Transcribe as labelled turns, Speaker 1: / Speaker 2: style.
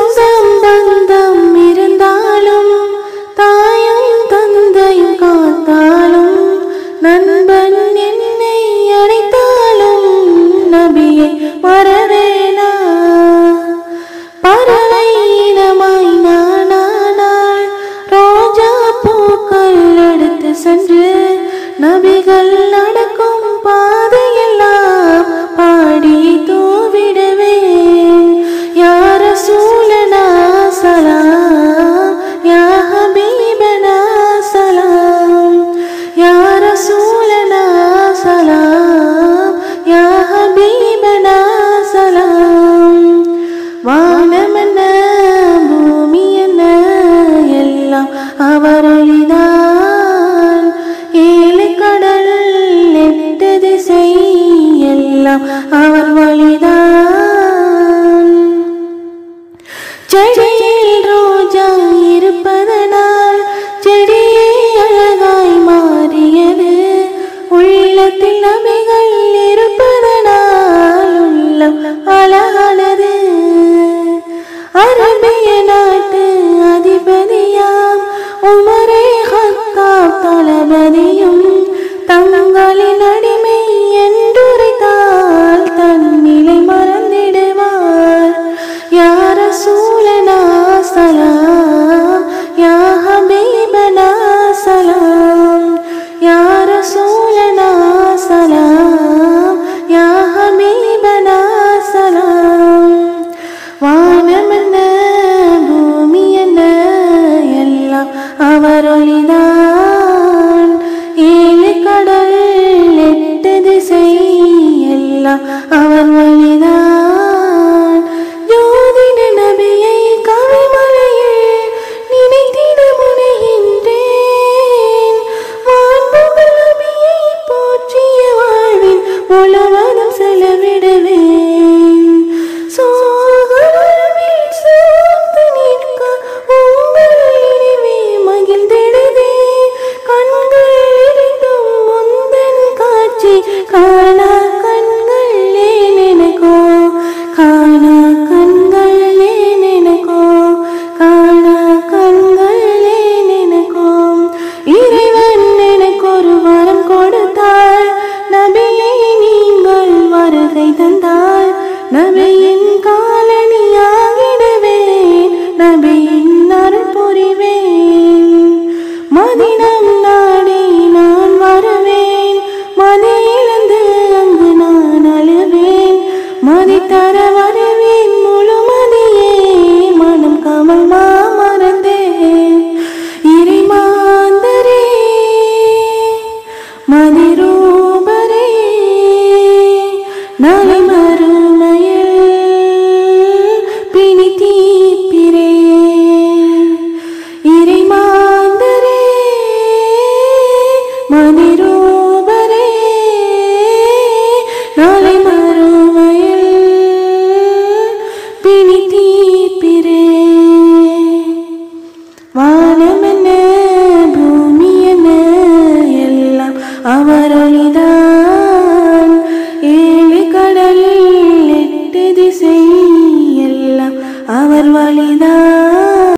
Speaker 1: dum dum dum அவரொழிதான். ஏழு கடல் எட்டு திசை எல்லாம் அவர் வழிதான். செடியில் ரோஜா இருப்பதனால் செடியே அழகாய் மாறியது. உள்ளத்தில் நபிகள் இருப்பதனால் உள்ளம் அழகானது. அரபியனால் طلبني அவர் வழிதான் ஜோதிட நபியை கவிமலையில் நினைத்திட முனைகின்றேன். போற்றிய रे न